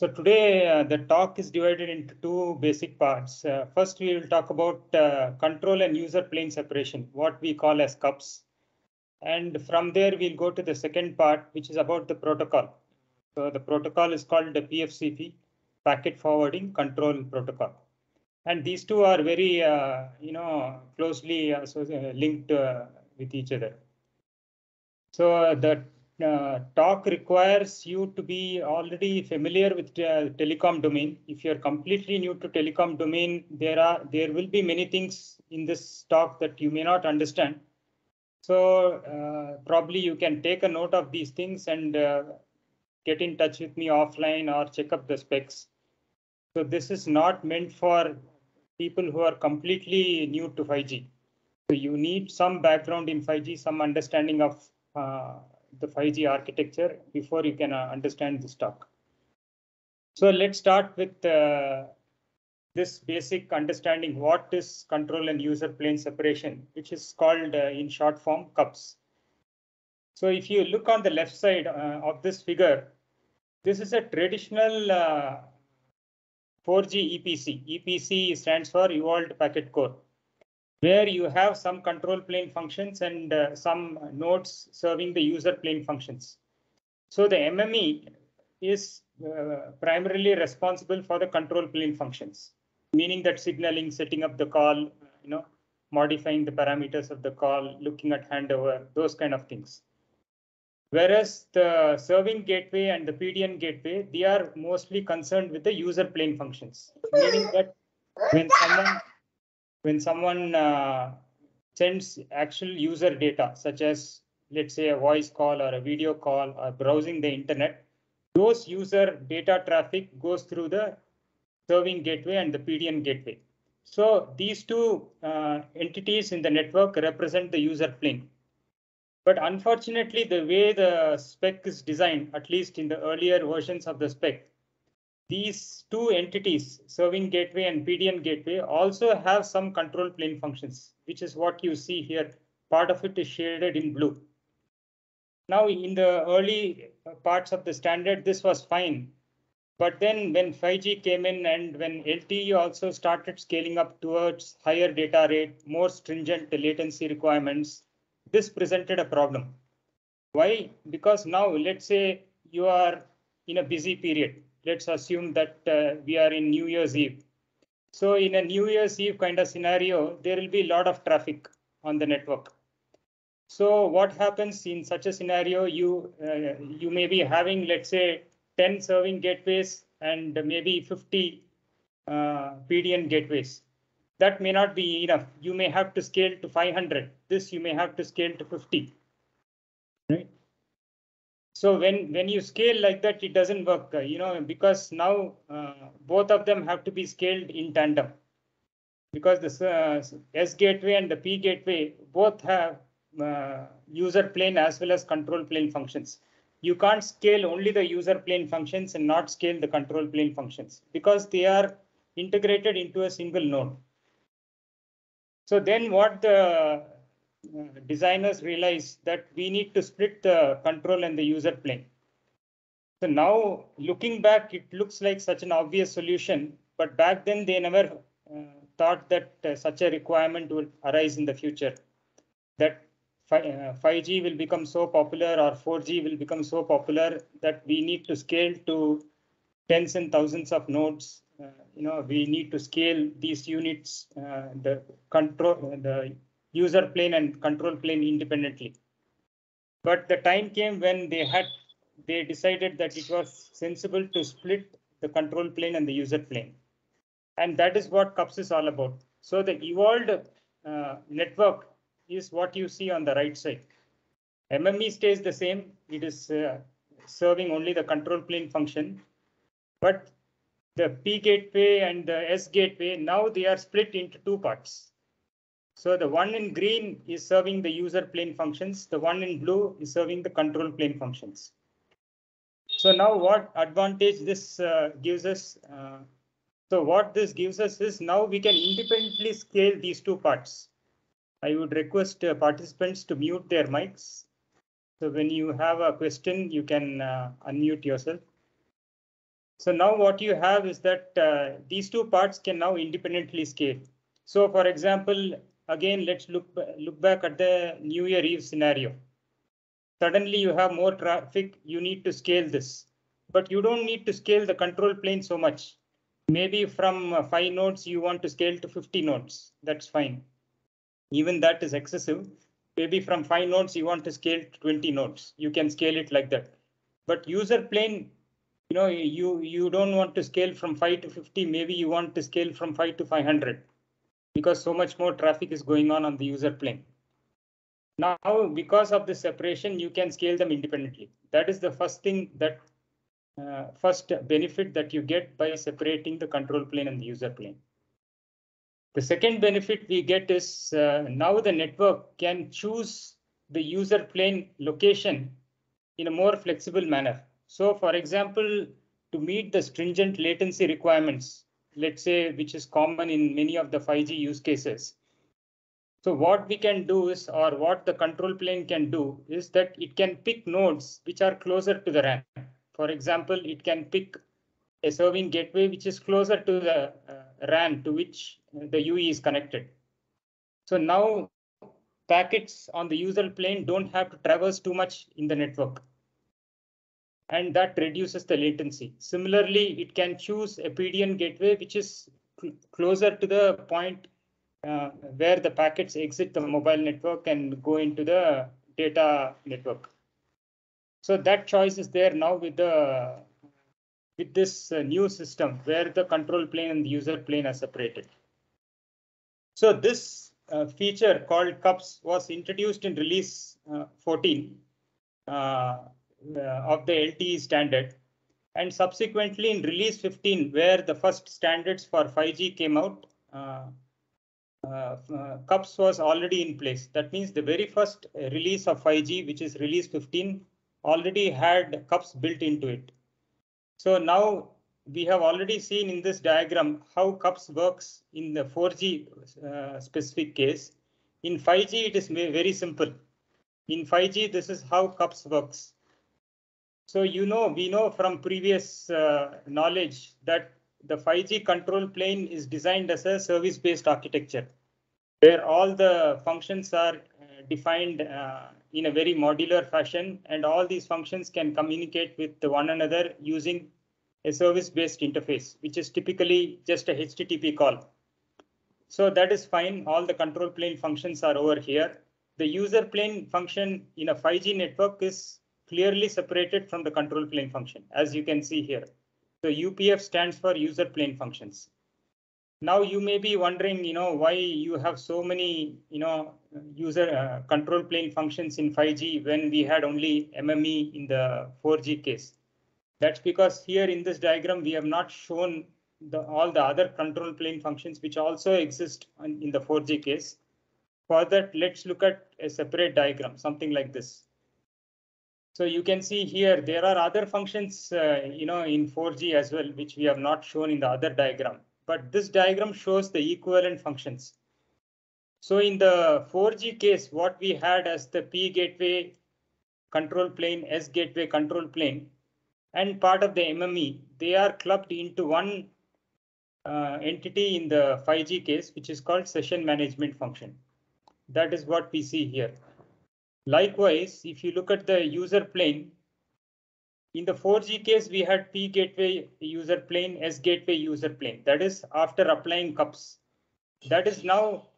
So today uh, the talk is divided into two basic parts. Uh, first, we will talk about uh, control and user plane separation, what we call as CUPS. And from there, we'll go to the second part, which is about the protocol. So the protocol is called the PFCP, Packet Forwarding Control Protocol. And these two are very, uh, you know, closely linked uh, with each other. So the uh, talk requires you to be already familiar with telecom domain. If you're completely new to telecom domain, there are there will be many things in this talk that you may not understand. So uh, probably you can take a note of these things and uh, get in touch with me offline or check up the specs. So this is not meant for people who are completely new to 5G. So you need some background in 5G, some understanding of uh, the 5G architecture before you can uh, understand this talk. So let's start with uh, this basic understanding what is control and user plane separation, which is called uh, in short form CUPS. So if you look on the left side uh, of this figure, this is a traditional 4G EPC. EPC stands for Evolved Packet Core where you have some control plane functions and uh, some nodes serving the user plane functions. So the MME is uh, primarily responsible for the control plane functions, meaning that signaling, setting up the call, you know, modifying the parameters of the call, looking at handover, those kind of things. Whereas the serving gateway and the PDN gateway, they are mostly concerned with the user plane functions, meaning that when someone when someone uh, sends actual user data, such as, let's say, a voice call or a video call or browsing the internet, those user data traffic goes through the serving gateway and the PDN gateway. So these two uh, entities in the network represent the user plane. But unfortunately, the way the spec is designed, at least in the earlier versions of the spec, these two entities, serving gateway and PDN gateway, also have some control plane functions, which is what you see here. Part of it is shaded in blue. Now, in the early parts of the standard, this was fine. But then when 5G came in and when LTE also started scaling up towards higher data rate, more stringent latency requirements, this presented a problem. Why? Because now let's say you are in a busy period let's assume that uh, we are in New Year's Eve. So in a New Year's Eve kind of scenario, there will be a lot of traffic on the network. So what happens in such a scenario, you uh, you may be having, let's say, 10 serving gateways and maybe 50 uh, PDN gateways. That may not be enough. You may have to scale to 500. This you may have to scale to 50. So when, when you scale like that, it doesn't work, uh, you know, because now uh, both of them have to be scaled in tandem. Because the uh, S gateway and the P gateway both have uh, user plane as well as control plane functions. You can't scale only the user plane functions and not scale the control plane functions because they are integrated into a single node. So then what the designers realized that we need to split the control and the user plane. So now looking back, it looks like such an obvious solution, but back then they never uh, thought that uh, such a requirement would arise in the future. That 5G uh, will become so popular or 4G will become so popular that we need to scale to tens and thousands of nodes. Uh, you know, we need to scale these units, uh, the control, the user plane and control plane independently. But the time came when they had they decided that it was sensible to split the control plane and the user plane. And that is what CUPS is all about. So the evolved uh, network is what you see on the right side. MME stays the same. It is uh, serving only the control plane function. But the P gateway and the S gateway, now they are split into two parts. So the one in green is serving the user plane functions. The one in blue is serving the control plane functions. So now what advantage this uh, gives us? Uh, so what this gives us is now we can independently scale these two parts. I would request uh, participants to mute their mics. So when you have a question, you can uh, unmute yourself. So now what you have is that uh, these two parts can now independently scale. So for example, again, let's look, look back at the New Year Eve scenario. Suddenly you have more traffic, you need to scale this, but you don't need to scale the control plane so much. Maybe from five nodes, you want to scale to 50 nodes. That's fine. Even that is excessive. Maybe from five nodes, you want to scale to 20 nodes. You can scale it like that. But user plane, you know, you, you don't want to scale from 5 to 50. Maybe you want to scale from 5 to 500 because so much more traffic is going on on the user plane. Now, because of the separation, you can scale them independently. That is the first thing that uh, first benefit that you get by separating the control plane and the user plane. The second benefit we get is uh, now the network can choose the user plane location in a more flexible manner. So for example, to meet the stringent latency requirements, let's say, which is common in many of the 5G use cases. So what we can do is, or what the control plane can do is that it can pick nodes which are closer to the RAN. For example, it can pick a serving gateway which is closer to the uh, RAN to which the UE is connected. So now packets on the user plane don't have to traverse too much in the network. And that reduces the latency. Similarly, it can choose a PDN gateway which is cl closer to the point uh, where the packets exit the mobile network and go into the data network. So that choice is there now with the with this uh, new system where the control plane and the user plane are separated. So this uh, feature called CUPS was introduced in release uh, 14 uh, of the LTE standard and subsequently in release 15 where the first standards for 5G came out uh, uh, uh, CUPS was already in place. That means the very first release of 5G, which is release 15, already had CUPS built into it. So now we have already seen in this diagram how CUPS works in the 4G uh, specific case. In 5G, it is very simple. In 5G, this is how CUPS works. So you know, we know from previous uh, knowledge that the 5G control plane is designed as a service-based architecture, where all the functions are uh, defined uh, in a very modular fashion, and all these functions can communicate with one another using a service-based interface, which is typically just a HTTP call. So that is fine. All the control plane functions are over here. The user plane function in a 5G network is clearly separated from the control plane function, as you can see here. So UPF stands for user plane functions. Now you may be wondering, you know, why you have so many, you know, user uh, control plane functions in 5G when we had only MME in the 4G case. That's because here in this diagram, we have not shown the, all the other control plane functions which also exist in, in the 4G case. For that, let's look at a separate diagram, something like this. So you can see here, there are other functions, uh, you know, in 4G as well, which we have not shown in the other diagram but this diagram shows the equivalent functions. So in the 4G case, what we had as the P gateway control plane, S gateway control plane, and part of the MME, they are clubbed into one uh, entity in the 5G case, which is called session management function. That is what we see here. Likewise, if you look at the user plane, in the 4G case, we had P gateway user plane, S gateway user plane. That is after applying CUPS. That is now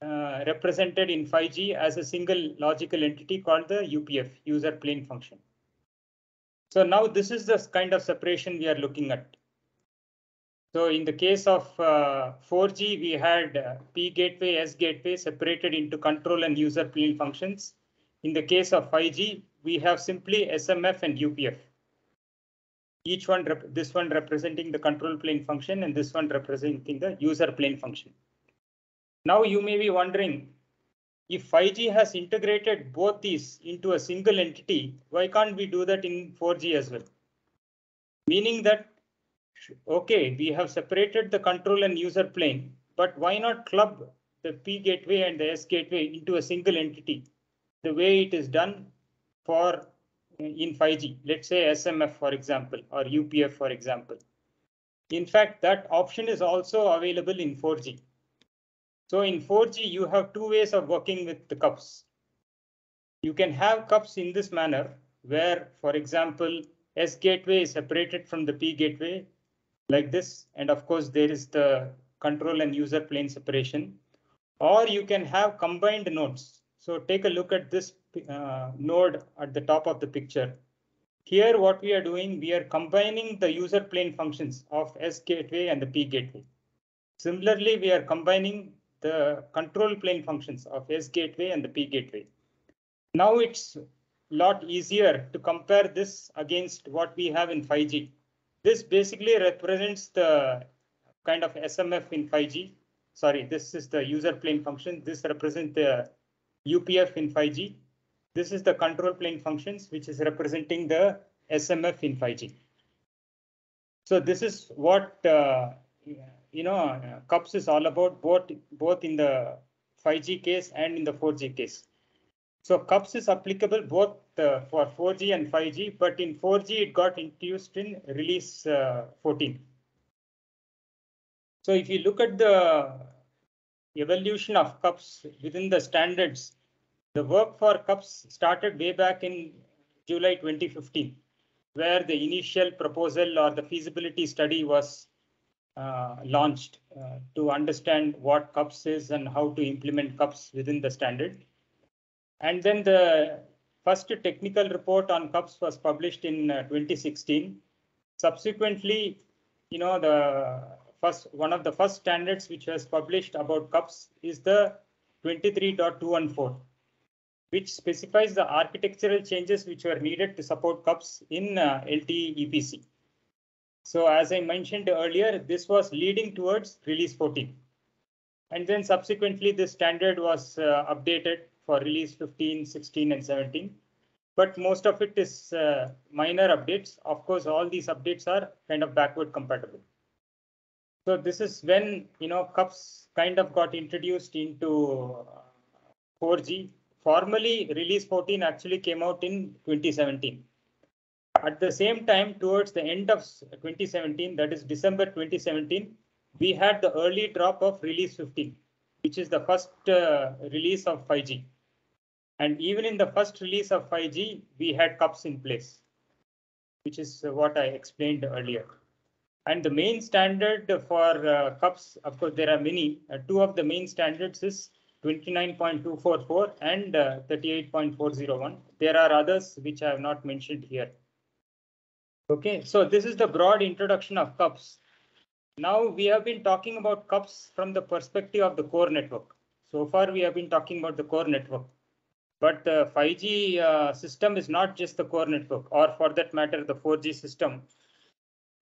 uh, represented in 5G as a single logical entity called the UPF, user plane function. So now this is the kind of separation we are looking at. So in the case of uh, 4G, we had uh, P gateway, S gateway separated into control and user plane functions. In the case of 5G, we have simply SMF and UPF each one, this one representing the control plane function and this one representing the user plane function. Now you may be wondering, if 5G has integrated both these into a single entity, why can't we do that in 4G as well? Meaning that, okay, we have separated the control and user plane, but why not club the P gateway and the S gateway into a single entity, the way it is done for in 5G, let's say SMF, for example, or UPF, for example. In fact, that option is also available in 4G. So in 4G, you have two ways of working with the cups. You can have cups in this manner where, for example, S gateway is separated from the P gateway like this. And of course, there is the control and user plane separation. Or you can have combined nodes. So take a look at this uh, node at the top of the picture. Here, what we are doing, we are combining the user plane functions of S gateway and the P gateway. Similarly, we are combining the control plane functions of S gateway and the P gateway. Now it's a lot easier to compare this against what we have in 5G. This basically represents the kind of SMF in 5G. Sorry, this is the user plane function. This represents the UPF in 5G. This is the control plane functions, which is representing the SMF in 5G. So this is what uh, you know CUPS is all about, both both in the 5G case and in the 4G case. So CUPS is applicable both uh, for 4G and 5G, but in 4G it got introduced in release uh, 14. So if you look at the evolution of CUPS within the standards, the work for CUPS started way back in July 2015, where the initial proposal or the feasibility study was uh, launched uh, to understand what CUPS is and how to implement CUPS within the standard. And then the first technical report on CUPS was published in uh, 2016. Subsequently, you know, the first one of the first standards which was published about CUPS is the 23.214 which specifies the architectural changes which were needed to support CUPS in uh, LTE EPC. So as I mentioned earlier, this was leading towards release 14. And then subsequently, this standard was uh, updated for release 15, 16, and 17. But most of it is uh, minor updates. Of course, all these updates are kind of backward compatible. So this is when, you know, CUPS kind of got introduced into 4G formally release 14 actually came out in 2017. At the same time, towards the end of 2017, that is December 2017, we had the early drop of release 15, which is the first uh, release of 5G. And even in the first release of 5G, we had cups in place, which is what I explained earlier. And the main standard for uh, cups, of course, there are many. Uh, two of the main standards is 29.244 and uh, 38.401. There are others which I have not mentioned here. Okay, so this is the broad introduction of CUPS. Now we have been talking about CUPS from the perspective of the core network. So far we have been talking about the core network. But the 5G uh, system is not just the core network or for that matter the 4G system.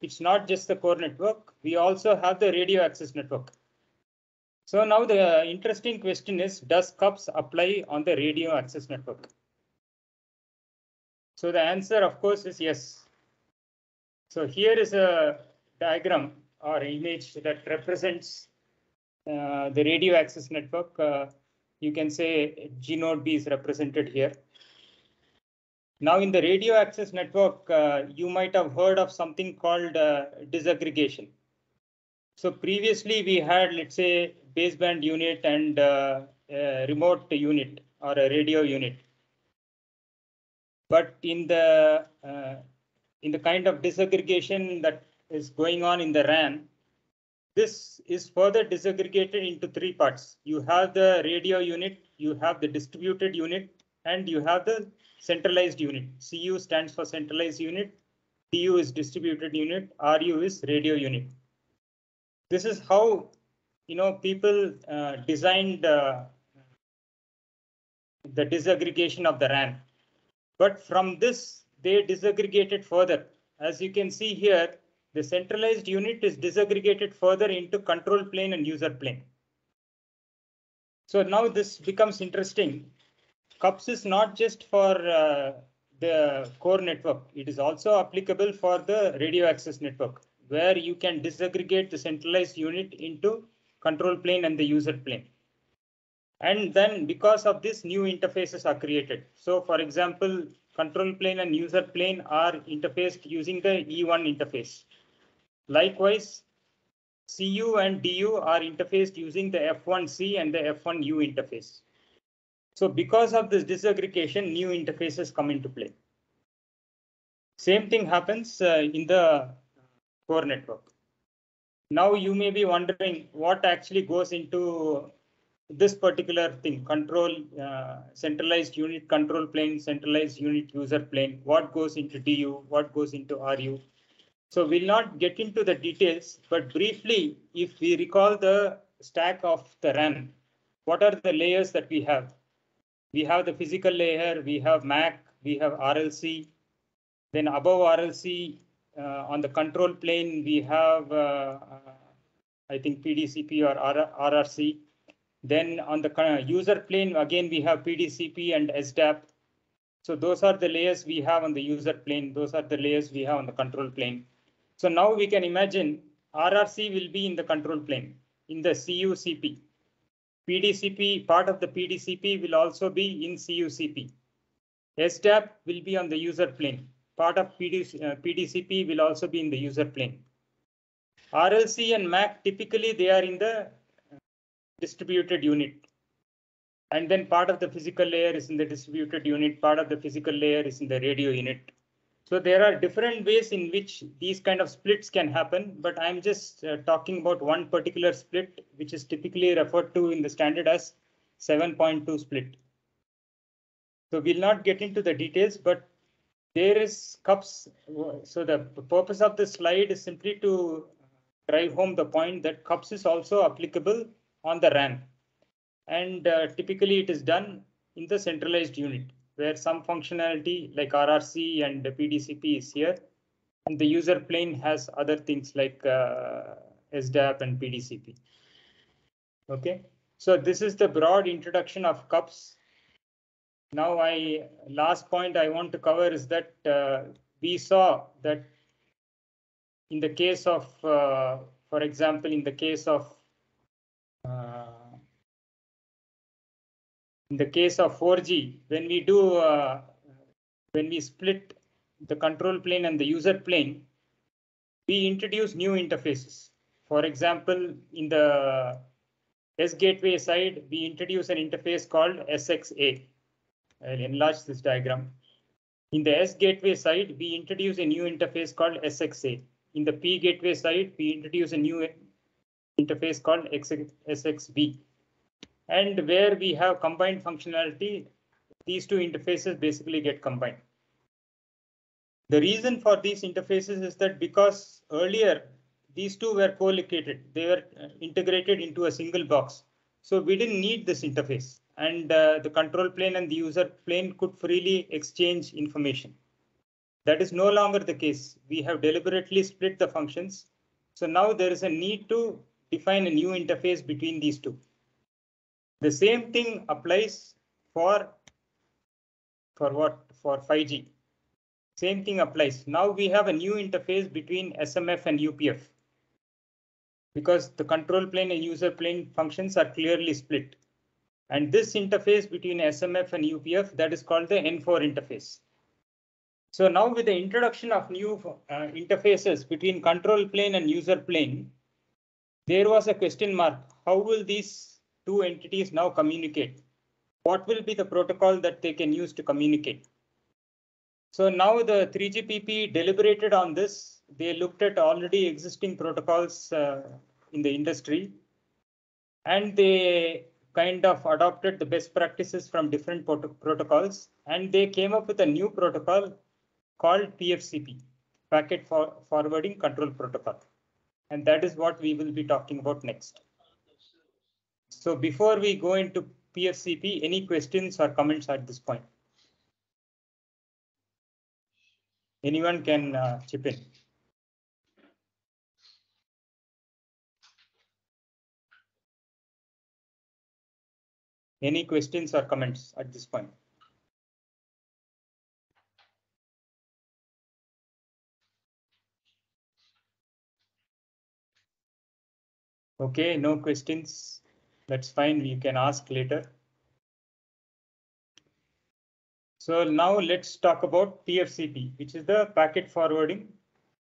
It's not just the core network. We also have the radio access network. So now the interesting question is, does CUPS apply on the radio access network? So the answer, of course, is yes. So here is a diagram or image that represents uh, the radio access network. Uh, you can say G node B is represented here. Now in the radio access network, uh, you might have heard of something called uh, disaggregation. So previously we had, let's say, baseband unit and uh, remote unit or a radio unit. But in the uh, in the kind of disaggregation that is going on in the RAN, this is further disaggregated into three parts. You have the radio unit, you have the distributed unit, and you have the centralized unit. CU stands for centralized unit, DU is distributed unit, RU is radio unit. This is how you know, people uh, designed uh, the disaggregation of the RAN. But from this, they disaggregated further. As you can see here, the centralized unit is disaggregated further into control plane and user plane. So now this becomes interesting. CUPS is not just for uh, the core network. It is also applicable for the radio access network, where you can disaggregate the centralized unit into control plane and the user plane. And then because of this, new interfaces are created. So for example, control plane and user plane are interfaced using the E1 interface. Likewise, CU and DU are interfaced using the F1C and the F1U interface. So because of this disaggregation, new interfaces come into play. Same thing happens uh, in the core network. Now you may be wondering what actually goes into this particular thing, control, uh, centralized unit control plane, centralized unit user plane, what goes into DU, what goes into RU. So we'll not get into the details, but briefly, if we recall the stack of the RAN, what are the layers that we have? We have the physical layer, we have MAC, we have RLC. Then above RLC, uh, on the control plane, we have, uh, I think PDCP or RRC. Then on the user plane, again, we have PDCP and SDAP. So those are the layers we have on the user plane. Those are the layers we have on the control plane. So now we can imagine RRC will be in the control plane in the CUCP. PDCP, part of the PDCP will also be in CUCP. SDAP will be on the user plane. Part of PD, uh, PDCP will also be in the user plane. RLC and MAC, typically they are in the distributed unit. And then part of the physical layer is in the distributed unit, part of the physical layer is in the radio unit. So there are different ways in which these kind of splits can happen, but I'm just uh, talking about one particular split, which is typically referred to in the standard as 7.2 split. So we'll not get into the details, but there is cups. So the purpose of this slide is simply to drive home the point that cups is also applicable on the RAN. And uh, typically it is done in the centralized unit where some functionality like RRC and PDCP is here. And the user plane has other things like uh, SDAP and PDCP. Okay, so this is the broad introduction of cups. Now, I last point I want to cover is that uh, we saw that in the case of, uh, for example, in the case of in the case of 4G, when we do uh, when we split the control plane and the user plane, we introduce new interfaces. For example, in the S gateway side, we introduce an interface called SXA. I'll enlarge this diagram. In the S gateway side, we introduce a new interface called SXA. In the P gateway side, we introduce a new interface called SXB. And where we have combined functionality, these two interfaces basically get combined. The reason for these interfaces is that because earlier these two were co-located, they were uh, integrated into a single box. So we didn't need this interface and uh, the control plane and the user plane could freely exchange information. That is no longer the case. We have deliberately split the functions. So now there is a need to define a new interface between these two. The same thing applies for for what for 5G. Same thing applies. Now we have a new interface between SMF and UPF because the control plane and user plane functions are clearly split. And this interface between SMF and UPF that is called the N4 interface. So now with the introduction of new uh, interfaces between control plane and user plane, there was a question mark. How will these two entities now communicate? What will be the protocol that they can use to communicate? So now the 3GPP deliberated on this. They looked at already existing protocols uh, in the industry and they kind of adopted the best practices from different protocols and they came up with a new protocol called PFCP, Packet for Forwarding Control Protocol. And that is what we will be talking about next. So before we go into PFCP, any questions or comments at this point? Anyone can uh, chip in. Any questions or comments at this point? Okay, no questions. That's fine. You can ask later. So now let's talk about PFCP, which is the packet forwarding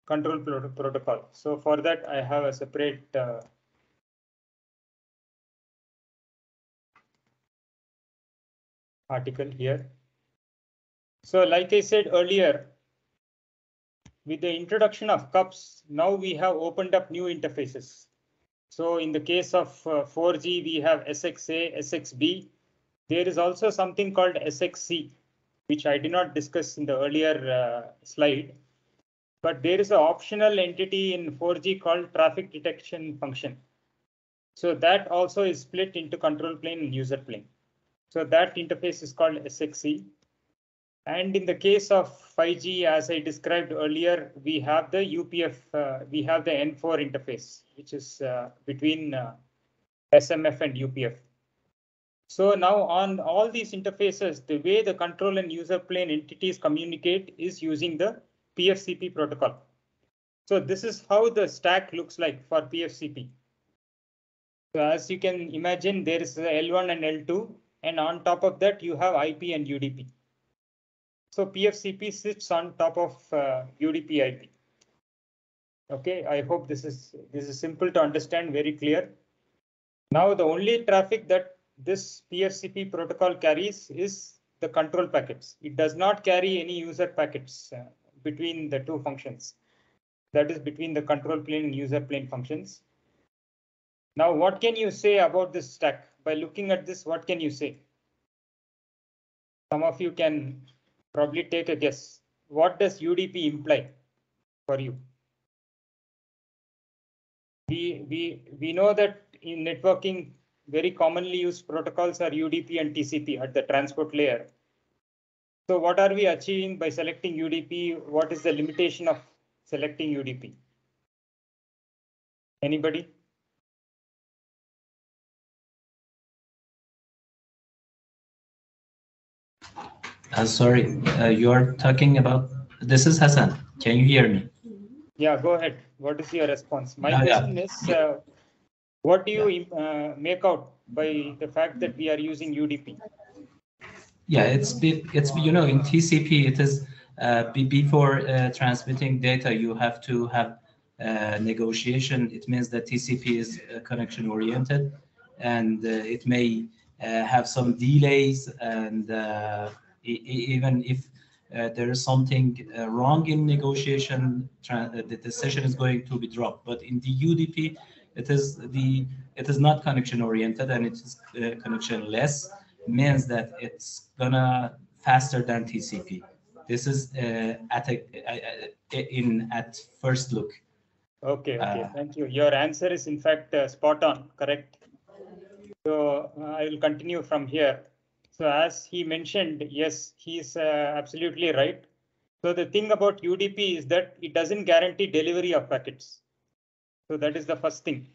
control prot protocol. So for that, I have a separate uh, article here. So like I said earlier, with the introduction of cups, now we have opened up new interfaces. So in the case of uh, 4G, we have SXA, SXB. There is also something called SXC, which I did not discuss in the earlier uh, slide. But there is an optional entity in 4G called traffic detection function. So that also is split into control plane and user plane. So that interface is called SXC. And in the case of 5G, as I described earlier, we have the UPF, uh, we have the N4 interface, which is uh, between uh, SMF and UPF. So now on all these interfaces, the way the control and user plane entities communicate is using the PFCP protocol. So this is how the stack looks like for PFCP. So as you can imagine, there is L1 and L2, and on top of that, you have IP and UDP. So PFCP sits on top of uh, UDP IP. Okay, I hope this is this is simple to understand, very clear. Now the only traffic that this PFCP protocol carries is the control packets. It does not carry any user packets uh, between the two functions. That is between the control plane and user plane functions. Now, what can you say about this stack? By looking at this, what can you say? Some of you can probably take a guess. What does UDP imply for you? We, we, we know that in networking, very commonly used protocols are UDP and TCP at the transport layer. So what are we achieving by selecting UDP? What is the limitation of selecting UDP? Anybody? Uh, sorry, uh, you are talking about, this is Hassan. Can you hear me? Yeah, go ahead. What is your response? My Yeah, yeah. question is, uh, what do you uh, make out by the fact that we are using UDP? Yeah, it's it's you know in TCP it is uh, before uh, transmitting data you have to have uh, negotiation. It means that TCP is uh, connection oriented, and uh, it may uh, have some delays, and even if uh, there is something uh, wrong in negotiation, uh, the decision is going to be dropped. But in the UDP, it is the it is not connection oriented and it is uh, connection less means that it's gonna faster than TCP. This is uh, at a, uh, in at first look. Okay, okay, Uh, thank you. Your answer is in fact uh, spot on, correct? So I will continue from here. So as he mentioned, yes, he is uh, absolutely right. So the thing about UDP is that it doesn't guarantee delivery of packets. So that is the first thing.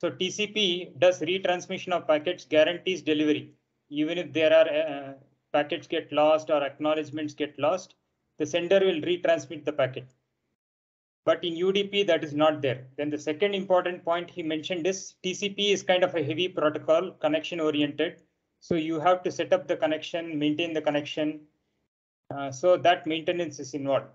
So TCP does retransmission of packets, guarantees delivery. Even if there are uh, packets get lost or acknowledgements get lost, the sender will retransmit the packet. But in UDP, that is not there. Then the second important point he mentioned is TCP is kind of a heavy protocol, connection oriented. So you have to set up the connection, maintain the connection. Uh, so that maintenance is involved.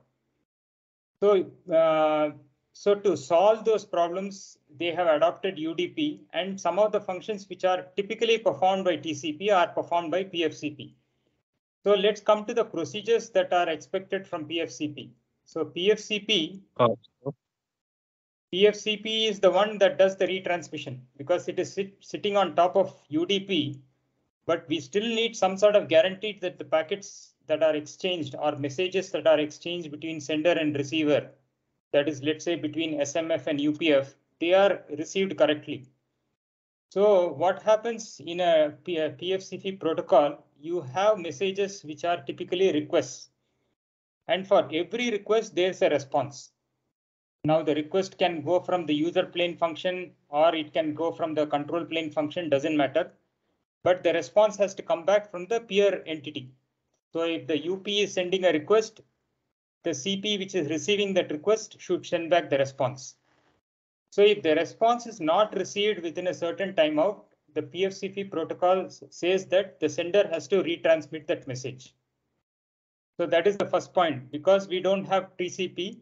So, uh, so to solve those problems, they have adopted UDP and some of the functions which are typically performed by TCP are performed by PFCP. So let's come to the procedures that are expected from PFCP. So PFCP PFCP is the one that does the retransmission because it is sit, sitting on top of UDP, but we still need some sort of guarantee that the packets that are exchanged or messages that are exchanged between sender and receiver, that is, let's say between SMF and UPF, they are received correctly. So what happens in a PFCP protocol, you have messages which are typically requests. And for every request, there's a response. Now the request can go from the user plane function or it can go from the control plane function, doesn't matter. But the response has to come back from the peer entity. So if the UP is sending a request, the CP which is receiving that request should send back the response. So if the response is not received within a certain timeout, the PFCP protocol says that the sender has to retransmit that message. So that is the first point. Because we don't have TCP,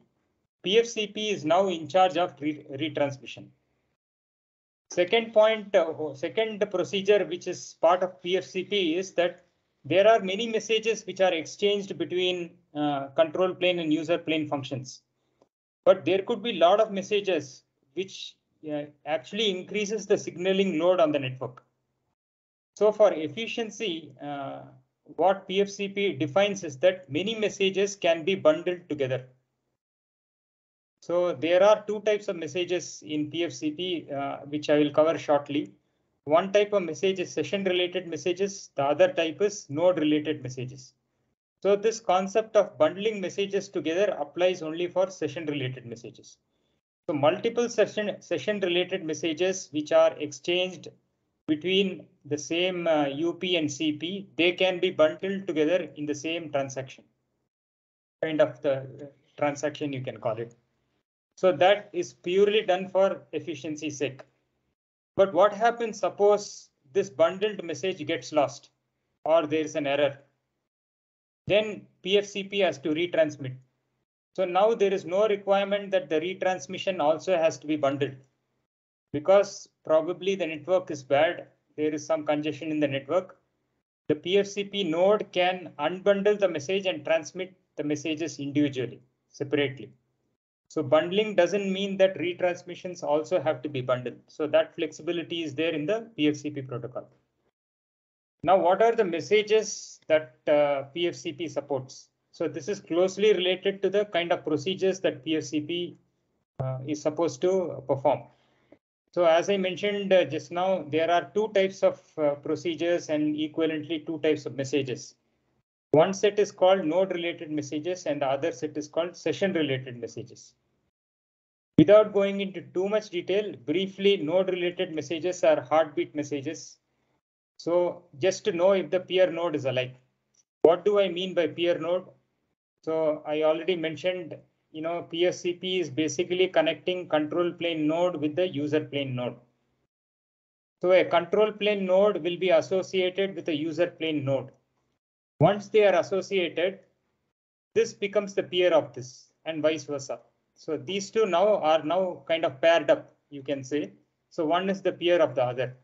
PFCP is now in charge of re retransmission. Second point, uh, second procedure which is part of PFCP is that there are many messages which are exchanged between uh, control plane and user plane functions. But there could be a lot of messages which uh, actually increases the signaling load on the network. So for efficiency, uh, what PFCP defines is that many messages can be bundled together. So there are two types of messages in PFCP, uh, which I will cover shortly. One type of message is session related messages. The other type is node related messages. So this concept of bundling messages together applies only for session related messages. So multiple session session related messages which are exchanged between the same uh, UP and CP, they can be bundled together in the same transaction. Kind of the uh, transaction you can call it. So that is purely done for efficiency sake. But what happens suppose this bundled message gets lost or there is an error? Then PFCP has to retransmit. So now there is no requirement that the retransmission also has to be bundled because probably the network is bad. There is some congestion in the network. The PFCP node can unbundle the message and transmit the messages individually, separately. So bundling doesn't mean that retransmissions also have to be bundled. So that flexibility is there in the PFCP protocol. Now, what are the messages that uh, PFCP supports? So this is closely related to the kind of procedures that PFCP uh, is supposed to perform. So as I mentioned uh, just now, there are two types of uh, procedures and equivalently two types of messages. One set is called node related messages and the other set is called session related messages. Without going into too much detail, briefly node related messages are heartbeat messages. So just to know if the peer node is alike. What do I mean by peer node? So I already mentioned, you know, PFCP is basically connecting control plane node with the user plane node. So a control plane node will be associated with a user plane node. Once they are associated, this becomes the peer of this and vice versa. So these two now are now kind of paired up, you can say. So one is the peer of the other.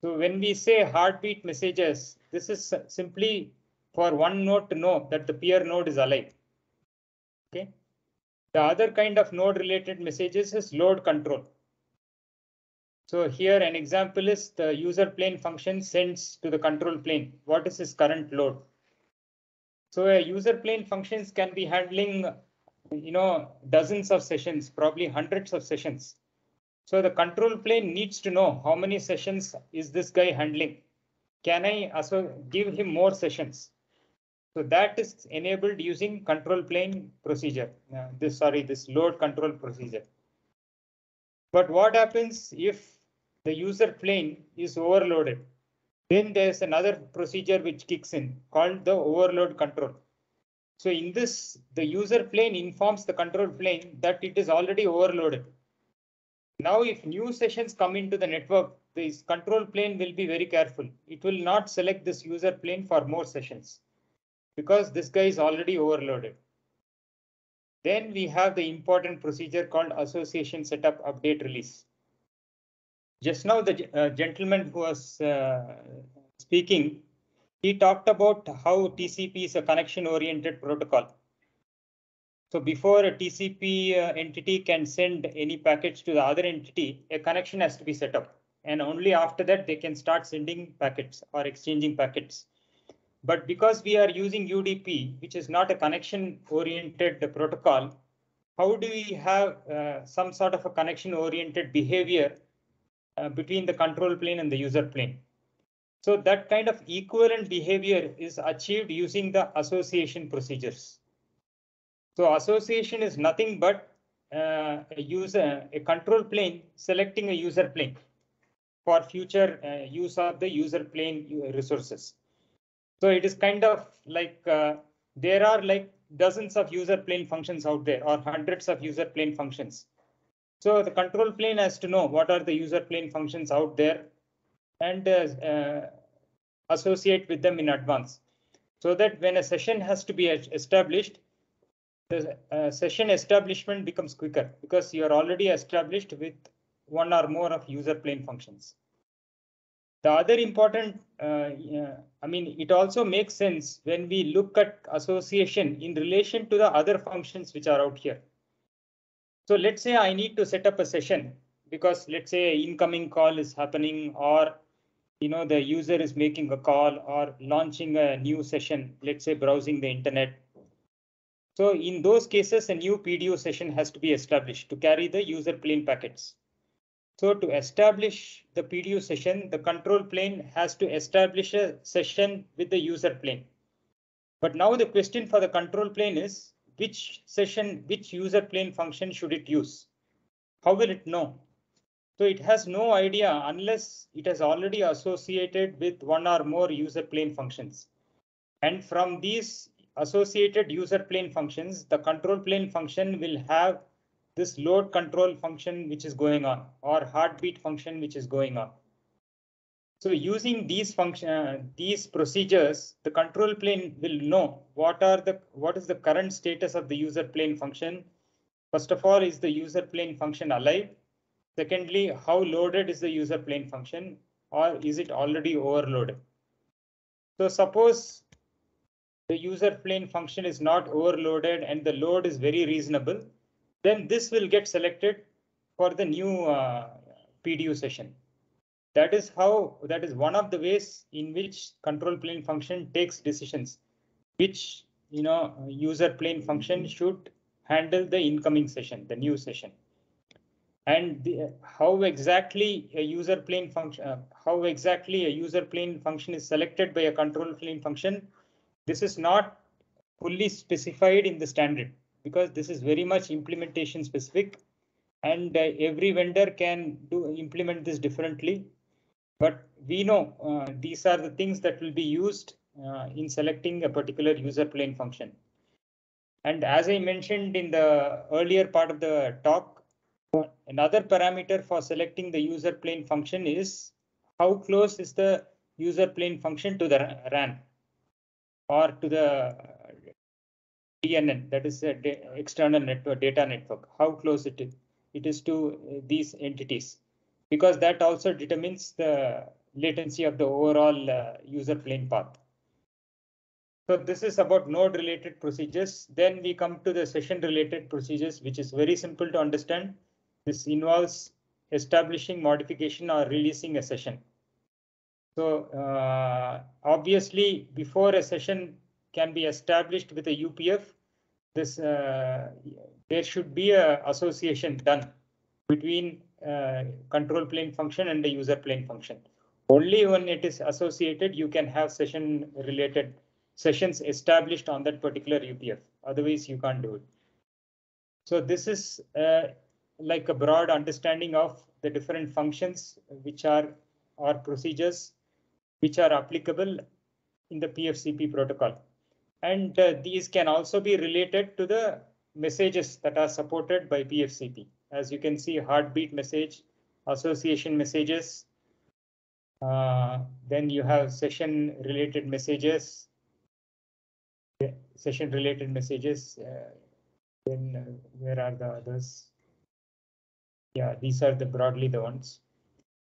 So when we say heartbeat messages, this is simply for one node to know that the peer node is alive. Okay. The other kind of node related messages is load control. So here an example is the user plane function sends to the control plane. What is its current load? So a user plane functions can be handling, you know, dozens of sessions, probably hundreds of sessions. So the control plane needs to know how many sessions is this guy handling? Can I also give him more sessions? So that is enabled using control plane procedure. Uh, this sorry, this load control procedure. But what happens if the user plane is overloaded? Then there's another procedure which kicks in called the overload control. So in this, the user plane informs the control plane that it is already overloaded. Now, if new sessions come into the network, this control plane will be very careful. It will not select this user plane for more sessions because this guy is already overloaded. Then we have the important procedure called association setup update release. Just now, the uh, gentleman who was uh, speaking, he talked about how TCP is a connection oriented protocol. So before a TCP uh, entity can send any packets to the other entity, a connection has to be set up. And only after that they can start sending packets or exchanging packets. But because we are using UDP, which is not a connection oriented protocol, how do we have uh, some sort of a connection oriented behavior uh, between the control plane and the user plane? So that kind of equivalent behavior is achieved using the association procedures. So association is nothing but uh, a user, a control plane selecting a user plane for future uh, use of the user plane resources. So it is kind of like uh, there are like dozens of user plane functions out there or hundreds of user plane functions. So the control plane has to know what are the user plane functions out there and uh, uh, associate with them in advance so that when a session has to be established, the uh, session establishment becomes quicker because you are already established with one or more of user plane functions. The other important, uh, yeah, I mean, it also makes sense when we look at association in relation to the other functions which are out here. So let's say I need to set up a session because let's say incoming call is happening or you know the user is making a call or launching a new session, let's say browsing the internet. So in those cases, a new PDU session has to be established to carry the user plane packets. So to establish the PDU session, the control plane has to establish a session with the user plane. But now the question for the control plane is which session, which user plane function should it use? How will it know? So it has no idea unless it has already associated with one or more user plane functions. And from these associated user plane functions, the control plane function will have this load control function which is going on or heartbeat function which is going on. So using these function, uh, these procedures, the control plane will know what are the what is the current status of the user plane function. First of all, is the user plane function alive? Secondly, how loaded is the user plane function or is it already overloaded? So suppose the user plane function is not overloaded and the load is very reasonable, then this will get selected for the new uh, PDU session. That is how that is one of the ways in which control plane function takes decisions, which you know user plane function should handle the incoming session, the new session and the, how exactly a user plane function, uh, how exactly a user plane function is selected by a control plane function. This is not fully specified in the standard because this is very much implementation specific and uh, every vendor can do implement this differently. But we know uh, these are the things that will be used uh, in selecting a particular user plane function. And as I mentioned in the earlier part of the talk, Another parameter for selecting the user plane function is how close is the user plane function to the RAN or to the DNN, that is external network data network, how close it is, it is to these entities, because that also determines the latency of the overall uh, user plane path. So this is about node related procedures. Then we come to the session related procedures, which is very simple to understand. This involves establishing modification or releasing a session. So uh, obviously, before a session can be established with a UPF, this uh, there should be a association done between uh, control plane function and the user plane function. Only when it is associated, you can have session related sessions established on that particular UPF. Otherwise, you can't do it. So this is uh, like a broad understanding of the different functions which are or procedures which are applicable in the PFCP protocol. And uh, these can also be related to the messages that are supported by PFCP. As you can see, heartbeat message, association messages. Uh, then you have session related messages, session related messages. Uh, then uh, where are the others? Yeah, these are the broadly the ones.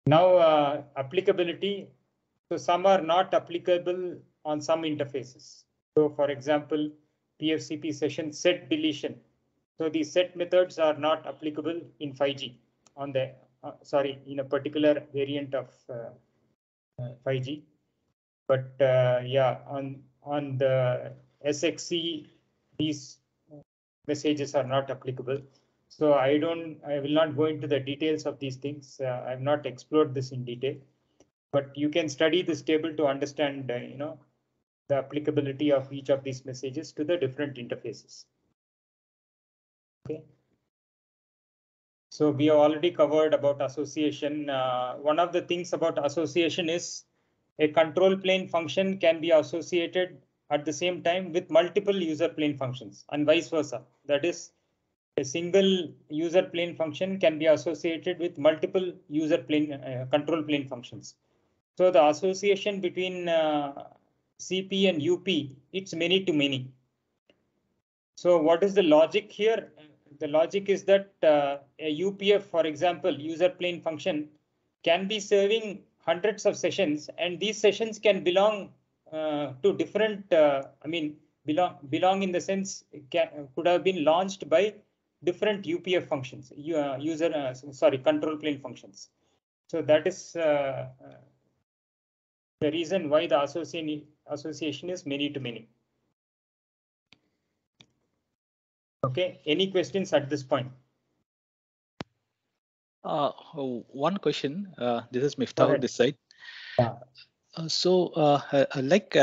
Now uh, applicability. So some are not applicable on some interfaces. So for example, PFCP session set deletion. So these set methods are not applicable in 5G on the uh, sorry in a particular variant of uh, 5G. Uh, but uh, yeah, on on the SXC, these messages are not applicable. So I don't, I will not go into the details of these things. Uh, I've not explored this in detail, but you can study this table to understand, uh, you know, the applicability of each of these messages to the different interfaces. Okay. So we have already covered about association. Uh, one of the things about association is a control plane function can be associated at the same time with multiple user plane functions and vice versa. That is, a single user plane function can be associated with multiple user plane uh, control plane functions. So the association between uh, CP and UP, it's many to many. So what is the logic here? The logic is that uh, a UPF, for example, user plane function can be serving hundreds of sessions and these sessions can belong uh, to different, uh, I mean, belong belong in the sense can, could have been launched by different UPF functions, uh, user, uh, sorry, control plane functions. So that is uh, uh, the reason why the association association is many to many. Okay, any questions at this point? Uh, one question. Uh, this is Miftah on this side. Yeah. Uh, so, uh, uh, like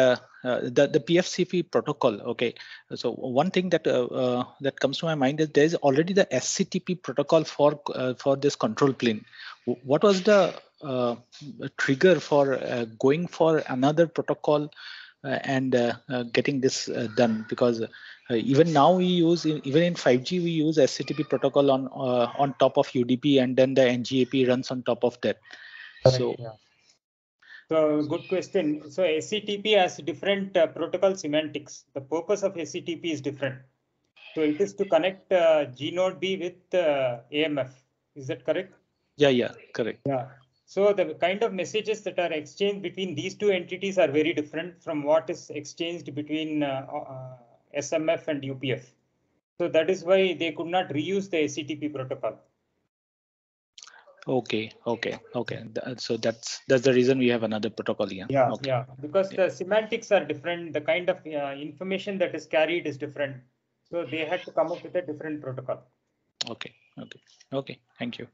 uh, the the PFCP protocol. Okay. So one thing that uh, uh, that comes to my mind is there is already the SCTP protocol for uh, for this control plane. What was the trigger for going for another protocol and getting this done? Because even now we use even in 5G we use SCTP protocol on on top of UDP and then the NGAP runs on top of that. So. Yeah. So good question. So SCTP has different uh, protocol semantics. The purpose of SCTP is different. So it is to connect uh, G-Node B with uh, AMF. Is that correct? Yeah, yeah, correct. Yeah. So the kind of messages that are exchanged between these two entities are very different from what is exchanged between uh, uh, SMF and UPF. So that is why they could not reuse the SCTP protocol. Okay, okay, okay. So that's that's the reason we have another protocol here. Yeah, okay. yeah. Because yeah. the semantics are different. The kind of uh, information that is carried is different. So they had to come up with a different protocol. Okay, okay, okay. Thank you.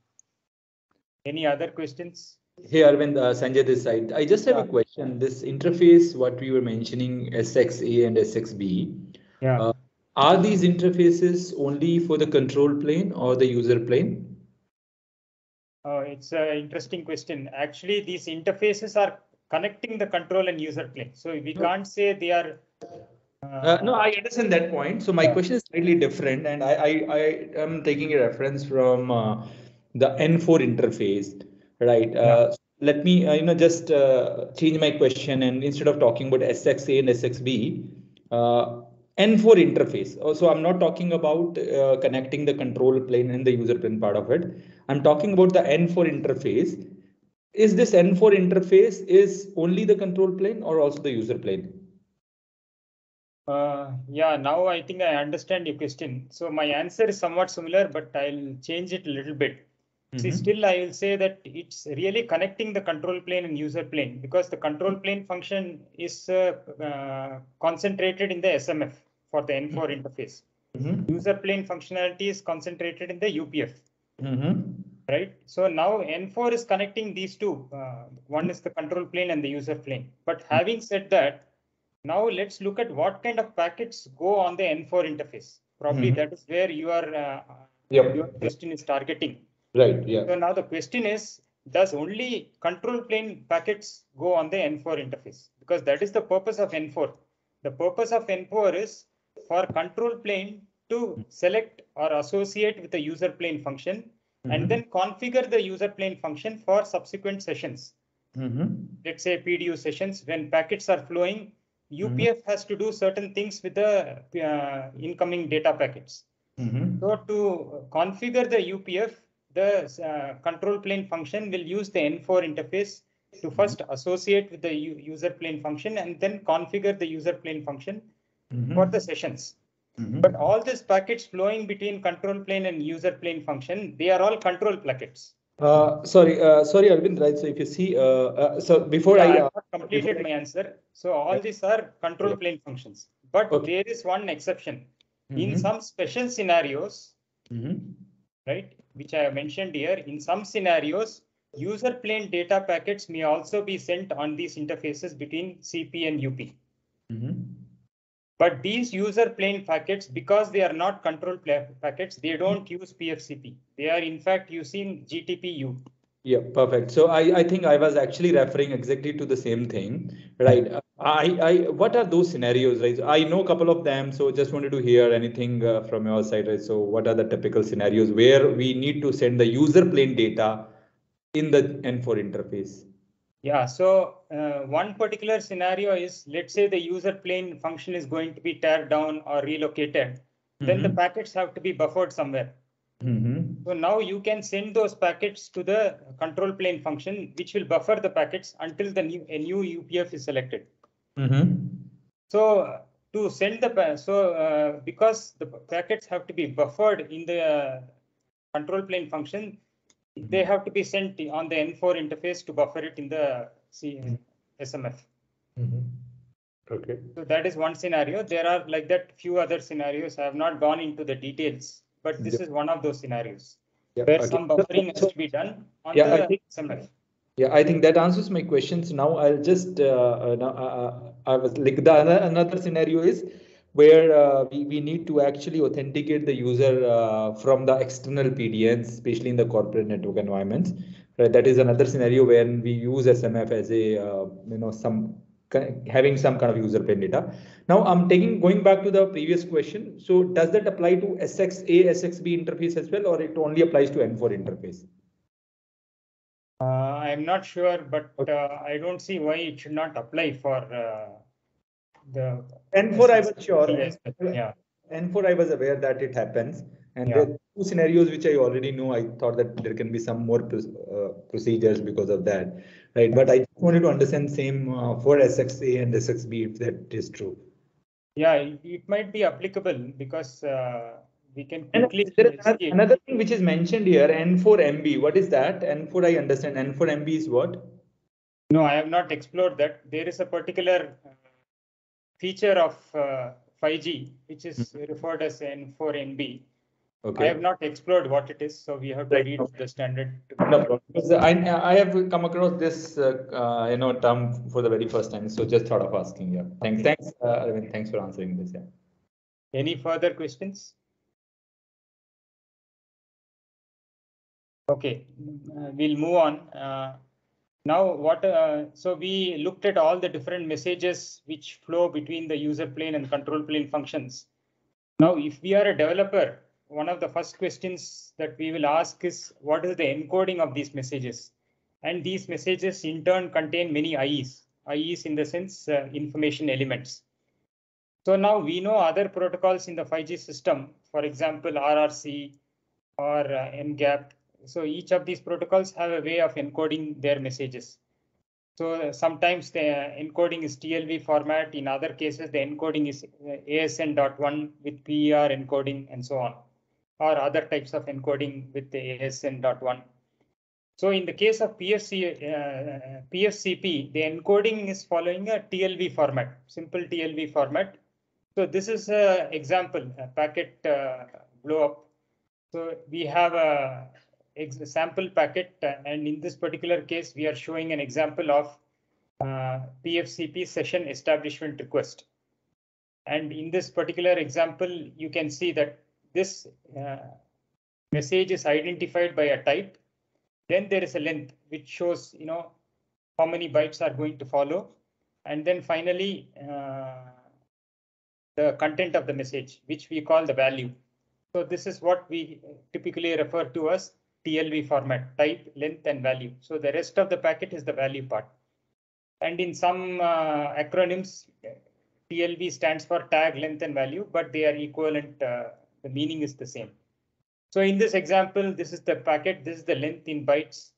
Any other questions? Hey Arvind, uh, Sanjay this side. I just have yeah. a question. This interface, what we were mentioning, SXA and SXB. Yeah. Uh, are these interfaces only for the control plane or the user plane? Uh, it's an interesting question. Actually, these interfaces are connecting the control and user plane. So we can't say they are. Uh, uh, no, I understand that point. So my yeah. question is slightly different, and I I, I am taking a reference from uh, the N4 interface, right? Uh, yeah. Let me uh, you know just change my question, and instead of talking about SXA and SXB, N4 interface. Oh, so I'm not talking about uh, connecting the control plane and the user plane part of it. I'm talking about the N4 interface. Is this N4 interface is only the control plane or also the user plane? Uh, yeah, now I think I understand your question. So my answer is somewhat similar, but I'll change it a little bit. Mm -hmm. See, still I will say that it's really connecting the control plane and user plane because the control plane function is uh, uh, concentrated in the SMF for the N4 mm-hmm. interface. Mm -hmm. User plane functionality is concentrated in the UPF. Mm -hmm. Right. So now N4 is connecting these two. Uh, one is the control plane and the user plane. But mm-hmm. having said that, now let's look at what kind of packets go on the N4 interface. Probably mm-hmm. that is where your uh, yep. your question is targeting. Right. Yeah. So now the question is, does only control plane packets go on the N4 interface? Because that is the purpose of N4. The purpose of N4 is for control plane to select or associate with the user plane function mm -hmm. and then configure the user plane function for subsequent sessions. Mm -hmm. Let's say PDU sessions when packets are flowing, UPF mm -hmm. has to do certain things with the uh, incoming data packets. Mm-hmm. So to configure the UPF, the uh, control plane function will use the N4 interface to first associate with the user plane function and then configure the user plane function mm -hmm. for the sessions. Mm -hmm. But all these packets flowing between control plane and user plane function, they are all control packets. Uh, sorry, uh, sorry, Arvind, right? So if you see, uh, uh so before yeah, I, uh, completed my answer. So all yeah. these are control yeah. plane functions. But okay. there is one exception. Mm -hmm. In some special scenarios, mm-hmm. right, which I have mentioned here, in some scenarios, user plane data packets may also be sent on these interfaces between CP and UP. Mm-hmm. But these user plane packets, because they are not control packets, they don't use PFCP. They are in fact using GTPU. Yeah, perfect. So I, I think I was actually referring exactly to the same thing, right? I, I, what are those scenarios, right? I know a couple of them, so just wanted to hear anything uh, from your side, right? So what are the typical scenarios where we need to send the user plane data in the N4 interface? Yeah, so uh, one particular scenario is, let's say the user plane function is going to be teared down or relocated. then the Mhm. packets have to be buffered somewhere. Mhm. So now you can send those packets to the control plane function, which will buffer the packets until the new, a new UPF is selected. Mhm. So to send the, so uh, because the packets have to be buffered in the uh, control plane function, they have to be sent on the N4 interface to buffer it in the C, SMF. Mhm. Okay. So that is one scenario. There are like that few other scenarios. I have not gone into the details, but this Yep. is one of those scenarios Yeah, where okay. some buffering has to be done on Yeah, I the think- SMF. Yeah, I think that answers my questions. Now I'll just, uh, uh, now, uh, uh, I was like, the another scenario is where uh, we, we need to actually authenticate the user uh, from the external PDNs, especially in the corporate network environments. Right, that is another scenario when we use SMF as a, uh, you know, some having some kind of user plane data. Now I'm taking, going back to the previous question. So does that apply to SXA, SXB interface as well, or it only applies to N4 interface? Uh, I am not sure, but Okay. uh, I don't see why it should not apply for uh, the. N4 I was sure. Yes, N4 Yeah, N4 I was aware that it happens. And Yeah. there are two scenarios which I already know. I thought that there can be some more uh, procedures because of that. Right. But I just wanted to understand same uh, for SXA and SXB if that is true. yeah, it it might be applicable because uh, we can quickly. there is another, another thing which is mentioned here, N4MB. What is that? N4 I understand. N4MB is what? No, I have not explored that. There is a particular uh, feature of uh, 5G, which is referred as N4MB. Okay. I have not explored what it is, so we have to Right, read okay. the standard. No I, I have come across this, uh, uh, you know, term for the very first time. So just thought of asking. Yeah. Thanks. Okay. Thanks, uh, Arvind. Thanks for answering this. Yeah. Any further questions? Okay, uh, we'll move on. Now what, uh, so we looked at all the different messages which flow between the user plane and control plane functions. Now, if we are a developer, one of the first questions that we will ask is what is the encoding of these messages? And these messages in turn contain many IEs, IEs in the sense uh, information elements. So now we know other protocols in the 5G system, for example, RRC or uh, NGAP. So each of these protocols have a way of encoding their messages. So sometimes the encoding is TLV format. In other cases, the encoding is uh, ASN.1 with PER encoding and so on, or other types of encoding with the ASN.1. So in the case of PFC, uh, PFCP, the encoding is following a TLV format, simple TLV format. So this is an example, a packet uh, blow up. So we have a sample packet, and in this particular case, we are showing an example of uh, PFCP session establishment request. And in this particular example, you can see that this uh, message is identified by a type. Then there is a length which shows, you know, how many bytes are going to follow. And then finally, uh, the content of the message, which we call the value. So this is what we typically refer to as TLV format, type, length, and value. So the rest of the packet is the value part. And in some uh, acronyms, TLV stands for tag, length, and value, but they are equivalent. Uh, the meaning is the same. So in this example, this is the packet, this is the length in bytes,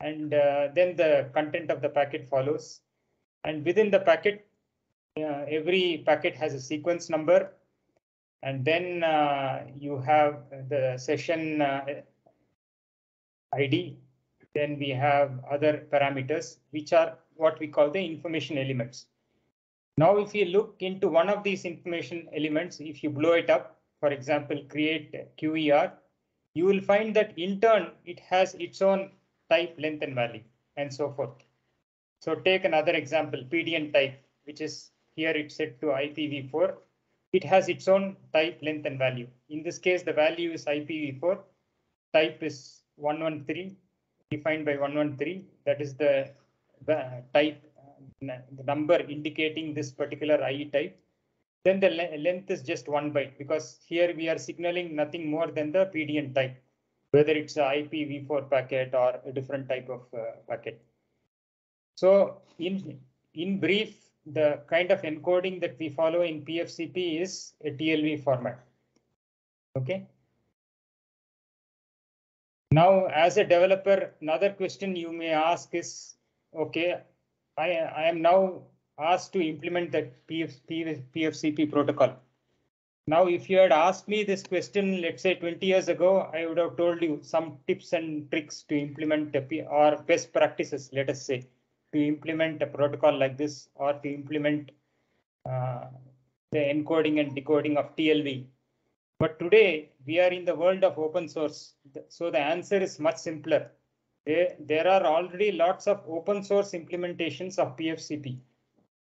and uh, then the content of the packet follows. And within the packet, uh, every packet has a sequence number. And then uh, you have the session uh, ID. Then we have other parameters, which are what we call the information elements. Now, if you look into one of these information elements, if you blow it up, for example, create QER, you will find that in turn, it has its own type, length, and value, and so forth. So take another example, PDN type, which is here it's set to IPv4. It has its own type, length, and value. In this case, the value is IPv4. Type is 113, defined by 113. That is the, the type, uh, the number indicating this particular IE type. Then the le length is just one byte because here we are signaling nothing more than the PDN type, whether it's a IPv4 packet or a different type of uh, packet. So in, in brief, the kind of encoding that we follow in PFCP is a TLV format. Okay. Now, as a developer, another question you may ask is, okay, I, I am now asked to implement that PF, PF, PFCP protocol. Now, if you had asked me this question, let's say 20 years ago, I would have told you some tips and tricks to implement the P or best practices, let us say, to implement a protocol like this or to implement uh, the encoding and decoding of TLV. But today we are in the world of open source. So the answer is much simpler. There, are already lots of open source implementations of PFCP.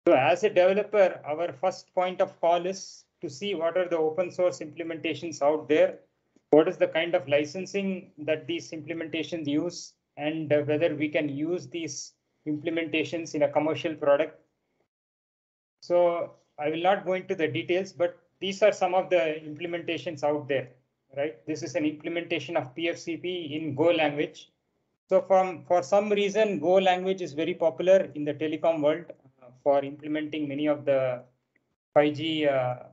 So as a developer, our first point of call is to see what are the open source implementations out there. What is the kind of licensing that these implementations use and whether we can use these implementations in a commercial product. So I will not go into the details, but these are some of the implementations out there, right? This is an implementation of PFCP in Go language. So from for some reason, Go language is very popular in the telecom world uh, for implementing many of the 5G uh,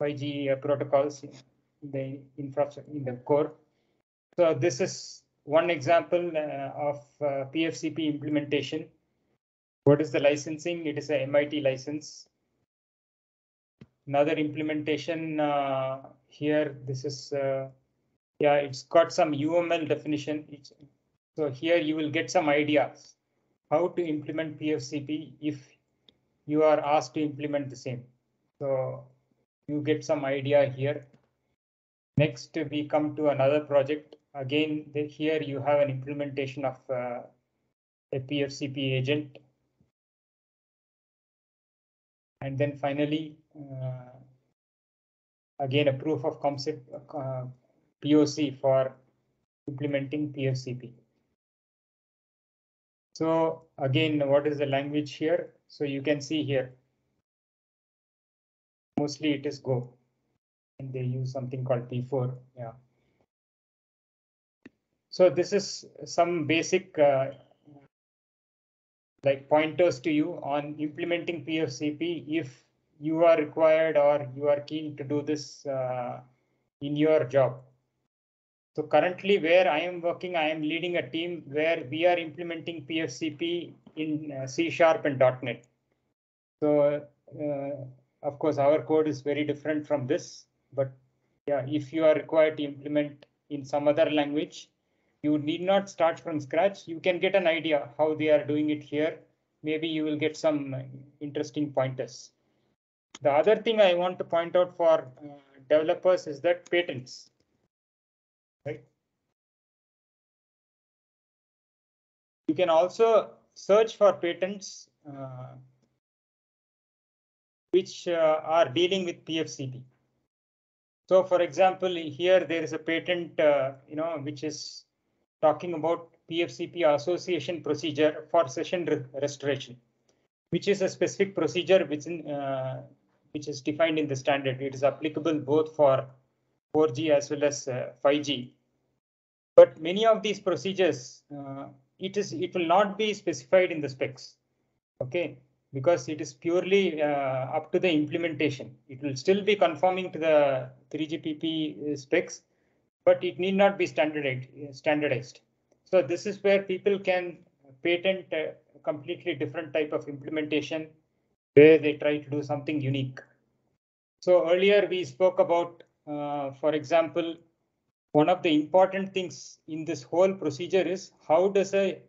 5G uh, protocols in the infrastructure in the core. So this is one example uh, of uh, PFCP implementation. What is the licensing? It is a MIT license. Another implementation uh, here, this is, uh, yeah, it's got some UML definition. It's, so here you will get some ideas how to implement PFCP if you are asked to implement the same. So you get some idea here. Next, we come to another project. Again, the, here you have an implementation of uh, a PFCP agent. And then finally, uh, again, a proof of concept uh, POC for implementing PFCP. So again, what is the language here? So you can see here, mostly it is Go and they use something called P4. Yeah. So this is some basic uh, like pointers to you on implementing PFCP if you are required or you are keen to do this uh, in your job. So currently where I am working, I am leading a team where we are implementing PFCP in uh, C Sharp and .NET. So uh, of course, our code is very different from this, but yeah, if you are required to implement in some other language, you need not start from scratch. You can get an idea how they are doing it here. Maybe you will get some interesting pointers. The other thing I want to point out for uh, developers is that patents, right? You can also search for patents uh, which uh, are dealing with PFCP. So for example, here there is a patent, uh, you know, which is talking about PFCP association procedure for session re restoration, which is a specific procedure which, in, uh, which is defined in the standard. It is applicable both for 4G as well as 5G. But many of these procedures, it is it will not be specified in the specs. Okay, because it is purely uh, up to the implementation. It will still be conforming to the 3GPP specs, but it need not be standardized. So this is where people can patent a completely different type of implementation where they try to do something unique. So earlier we spoke about, uh, for example, one of the important things in this whole procedure is how does a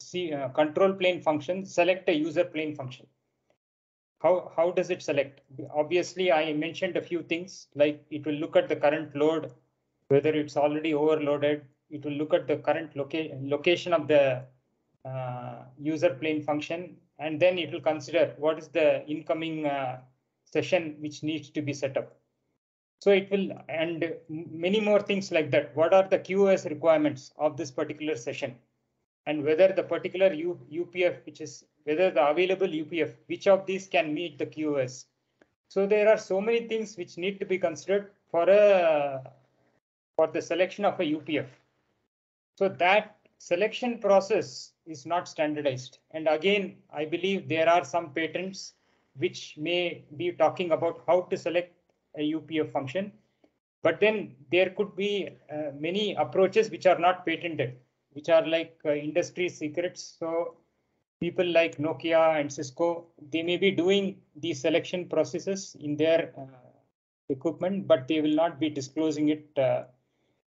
see, uh, control plane function select a user plane function. How, how does it select? Obviously, I mentioned a few things like it will look at the current load, whether it's already overloaded. It will look at the current loca location of the uh, user plane function, and then it will consider what is the incoming uh, session which needs to be set up. So it will, and many more things like that. What are the QoS requirements of this particular session? and whether the particular U, UPF, which is whether the available UPF, which of these can meet the QoS. So there are so many things which need to be considered for a for the selection of a UPF. So that selection process is not standardized. And again, I believe there are some patents which may be talking about how to select a UPF function. But then there could be uh, many approaches which are not patented, which are like uh, industry secrets. So people like Nokia and Cisco, they may be doing these selection processes in their uh, equipment, but they will not be disclosing it uh,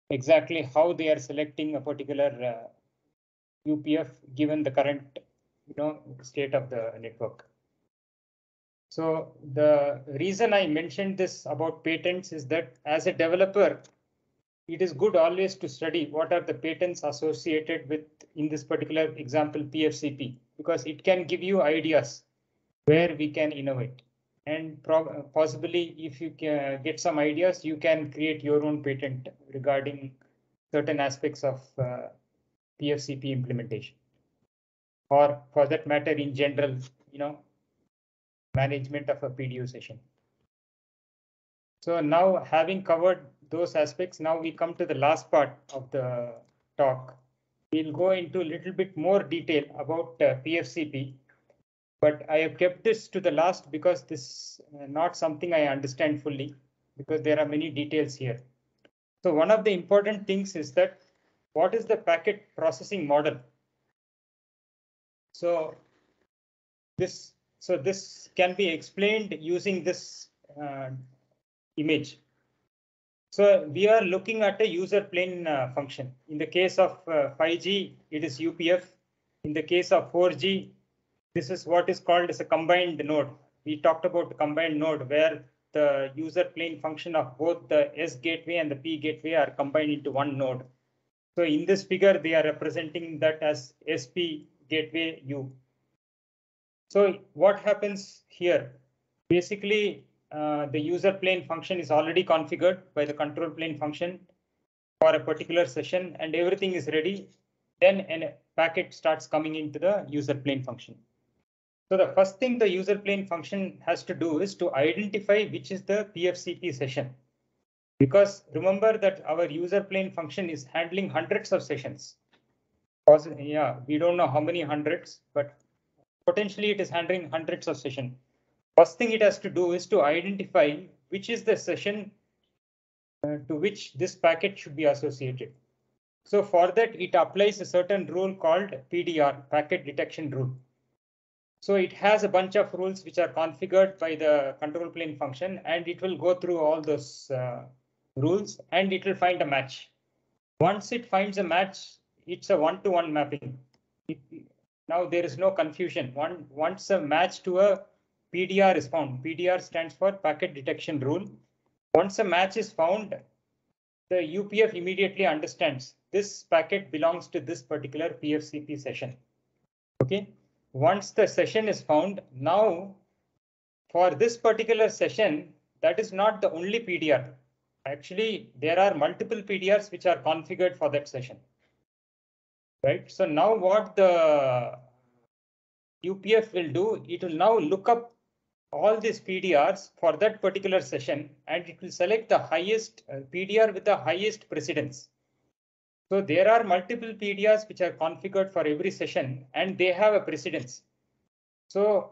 exactly how they are selecting a particular uh, UPF given the current you know state of the network. So the reason I mentioned this about patents is that as a developer, it is good always to study what are the patents associated with, in this particular example, PFCP, because it can give you ideas where we can innovate. And possibly if you get some ideas, you can create your own patent regarding certain aspects of uh, PFCP implementation. Or for that matter, in general, you know, management of a PDU session. So now having covered those aspects, now we come to the last part of the talk. We'll go into a little bit more detail about uh, PFCP, but I have kept this to the last because this is uh, not something I understand fully because there are many details here. So one of the important things is that what is the packet processing model? So this so this can be explained using this uh, image. So we are looking at a user plane uh, function. In the case of uh, 5G, it is UPF. In the case of 4G, this is what is called as a combined node. We talked about combined node where the user plane function of both the S gateway and the P gateway are combined into one node. So in this figure, they are representing that as SP gateway U. So what happens here? Basically, uh, the user plane function is already configured by the control plane function for a particular session and everything is ready. Then a packet starts coming into the user plane function. So the first thing the user plane function has to do is to identify which is the PFCP session. Because remember that our user plane function is handling hundreds of sessions. Yeah, we don't know how many hundreds, but potentially it is handling hundreds of sessions. First thing it has to do is to identify which is the session uh, to which this packet should be associated. So for that, it applies a certain rule called PDR, packet detection rule. So it has a bunch of rules which are configured by the control plane function, and it will go through all those uh, rules and it will find a match. Once it finds a match, it's a one-to-one -one mapping. It, now there is no confusion. One, once a match to a PDR is found, PDR stands for packet detection rule. Once a match is found, the UPF immediately understands this packet belongs to this particular PFCP session. OK, once the session is found, now for this particular session, that is not the only PDR. Actually, there are multiple PDRs which are configured for that session right? So now what the UPF will do, it will now look up all these PDRs for that particular session and it will select the highest uh, PDR with the highest precedence. So there are multiple PDRs which are configured for every session and they have a precedence. So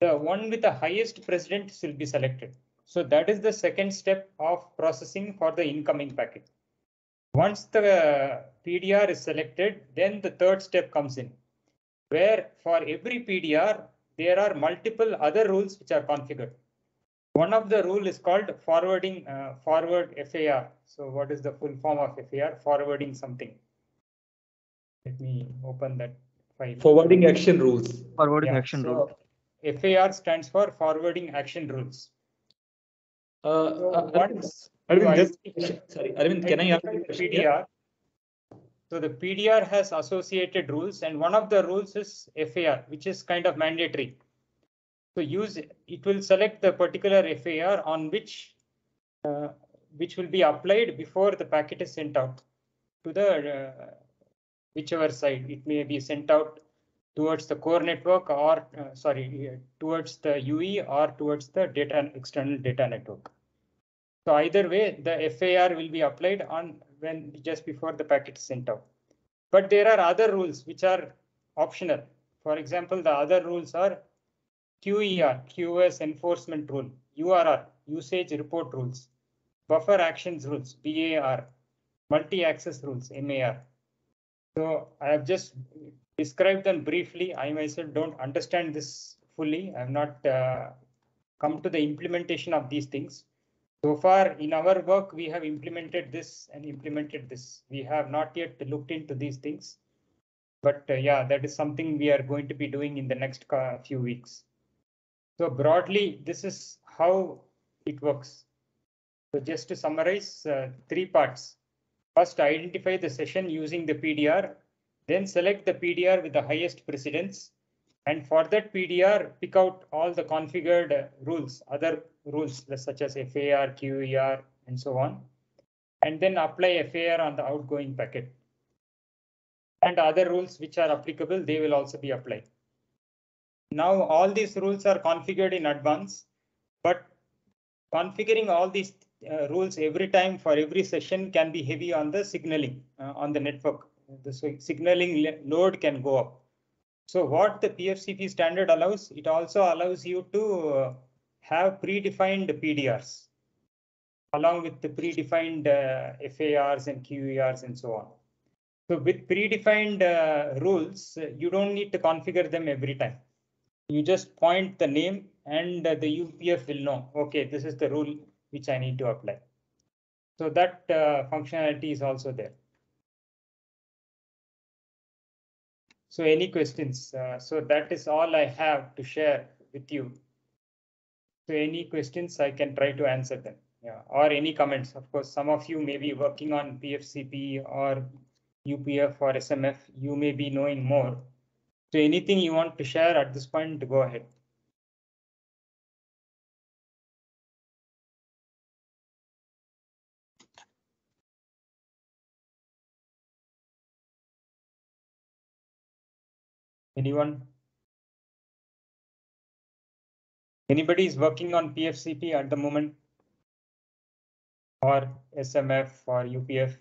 the one with the highest precedence will be selected. So that is the second step of processing for the incoming packet. Once the PDR is selected, then the third step comes in, where for every PDR, there are multiple other rules which are configured. One of the rule is called forwarding uh, forward FAR. So what is the full form of FAR? Forwarding something. Let me open that file. Forwarding action rules. Forwarding yeah, action so rule. FAR stands for forwarding action rules. Uh, so uh, once Arvind, just, sorry, Arvind, can I ask PDR? So the PDR has associated rules and one of the rules is FAR, which is kind of mandatory. So use it will select the particular FAR on which uh, which will be applied before the packet is sent out to the uh, whichever side it may be sent out towards the core network or uh, sorry towards the UE or towards the data external data network. So either way, the FAR will be applied on when just before the packet is sent out. But there are other rules which are optional. For example, the other rules are QER, QoS enforcement rule, URR, usage report rules. buffer actions rules, BAR, multi-access rules, MAR. So I have just described them briefly. I myself don't understand this fully. I have not uh, come to the implementation of these things. So far in our work, we have implemented this and implemented this. We have not yet looked into these things. But uh, yeah, that is something we are going to be doing in the next few weeks. So broadly, this is how it works. So just to summarize, uh, three parts. First, identify the session using the PDR, then select the PDR with the highest precedence. And for that PDR, pick out all the configured rules, other rules such as FAR, QER, and so on. And then apply FAR on the outgoing packet. And other rules which are applicable, they will also be applied. Now all these rules are configured in advance, but configuring all these uh, rules every time for every session can be heavy on the signaling uh, on the network. The signaling load can go up. So what the PFCP standard allows, it also allows you to uh, have predefined PDRs along with the predefined uh, FARs and QERs and so on. So with predefined uh, rules, you don't need to configure them every time you just point the name and the UPF will know, okay, this is the rule which I need to apply. So that uh, functionality is also there. So any questions? Uh, so that is all I have to share with you. So any questions, I can try to answer them. Yeah, or any comments. Of course, some of you may be working on PFCP or UPF or SMF. You may be knowing more. So anything you want to share at this point, go ahead. Anyone? Anybody is working on PFCP at the moment? Or SMF or UPF?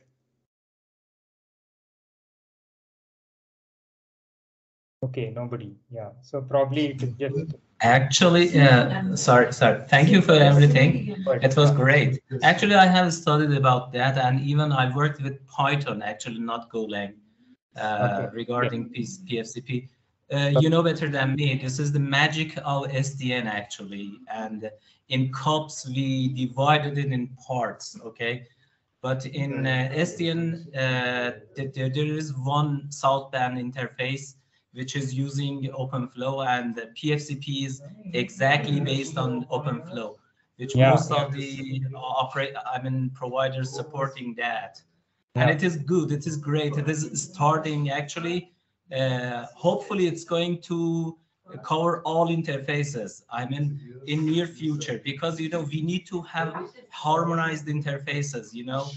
Okay, nobody. Yeah. So probably it is just. Actually, uh, sorry, sorry. Thank you for everything. It was great. Actually, I have studied about that, and even I worked with Python, actually, not Golang, uh, okay. regarding yeah. PFCP. Uh, you know better than me. This is the magic of SDN, actually. And in CUPS, we divided it in parts, okay? But in uh, SDN, uh, there, there is one southbound interface which is using OpenFlow and the PFCP is exactly based on OpenFlow, which yeah. most of the operate, I mean, providers supporting that. Yeah. And it is good. It is great. It is starting actually. Uh, hopefully, it's going to cover all interfaces. I mean, in near future, because you know we need to have harmonized interfaces. You know,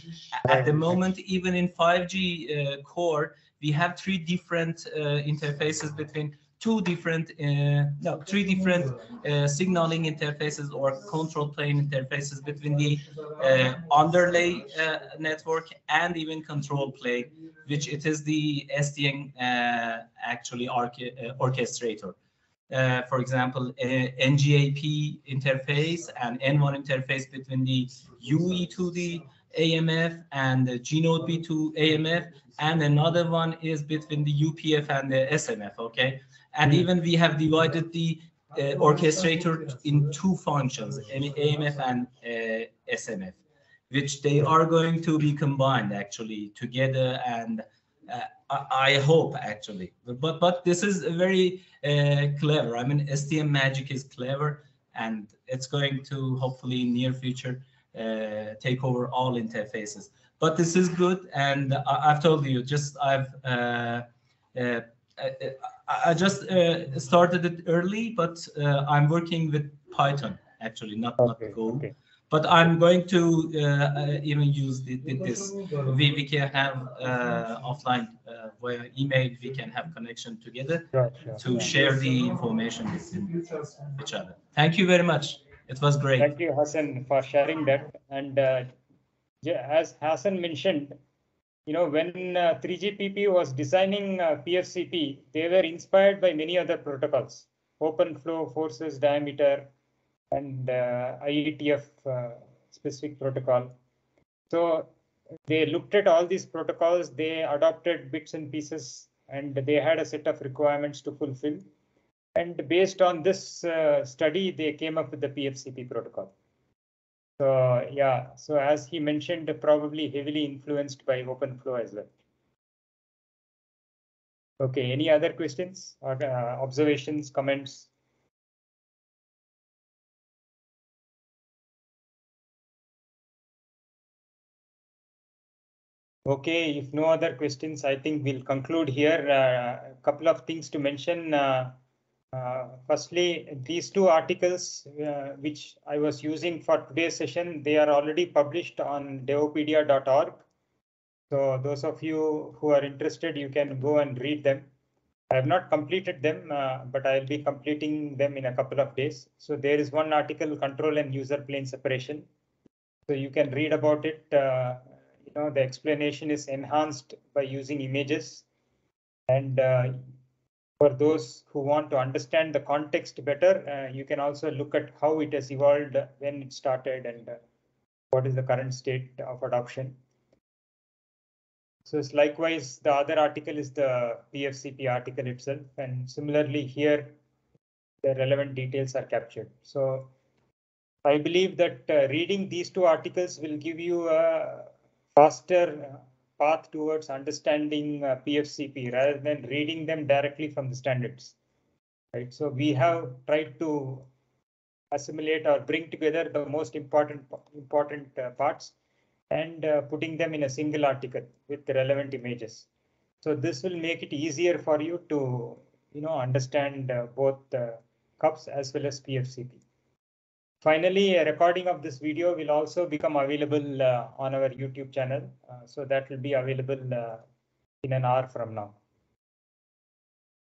at the moment, even in 5G uh, core, we have three different uh, interfaces between two different, uh, no, three different uh, signaling interfaces or control plane interfaces between the uh, underlay uh, network and even control plane, which it is the SDN uh, actually orchestrator. for example, NGAP interface and N1 interface between the UE to the AMF and the GNODE to AMF and another one is between the UPF and the SMF, okay? And mm-hmm. even we have divided the uh, orchestrator in two functions, AMF and uh, SMF, which they are going to be combined actually together and uh, I, I hope actually, but but this is very uh, clever. I mean, SDN Magic is clever, and it's going to hopefully in near future uh, take over all interfaces but this is good. And I, have told you, just I've uh, uh, I just uh, started it early, but uh, I'm working with Python actually, not okay, not Go. Okay. But I'm going to uh, uh, even use the, the, this. We, we can have offline via email. We can have connection together sure. to share the information with each other. Thank you very much. It was great. Thank you, Hassan, for sharing that. And as Hassan mentioned, you know, when uh, 3GPP was designing uh, PFCP, they were inspired by many other protocols, OpenFlow, ForCES, Diameter, and uh, IETF. Uh, specific protocol. So they looked at all these protocols, they adopted bits and pieces, and they had a set of requirements to fulfill. And based on this uh, study, they came up with the PFCP protocol. So yeah, so as he mentioned, probably heavily influenced by OpenFlow as well. Okay, any other questions or uh, observations, comments? Okay, if no other questions, I think we'll conclude here. A uh, couple of things to mention. Uh, firstly, these two articles uh, which I was using for today's session, they are already published on devopedia.org. So those of you who are interested, you can go and read them. I have not completed them, uh, but I'll be completing them in a couple of days. So there is one article, control and user plane separation. So you can read about it uh, know, the explanation is enhanced by using images. And uh, for those who want to understand the context better, uh, you can also look at how it has evolved when it started and uh, what is the current state of adoption. So it's likewise, the other article is the PFCP article itself. And similarly here, the relevant details are captured. So I believe that uh, reading these two articles will give you a faster uh, path towards understanding uh, PFCP rather than reading them directly from the standards. Right, so we have tried to assimilate or bring together the most important important uh, parts and uh, putting them in a single article with the relevant images. So this will make it easier for you to you know understand uh, both CUPS as well as PFCP. Finally, a recording of this video will also become available uh, on our YouTube channel. Uh, so that will be available uh, in an hour from now.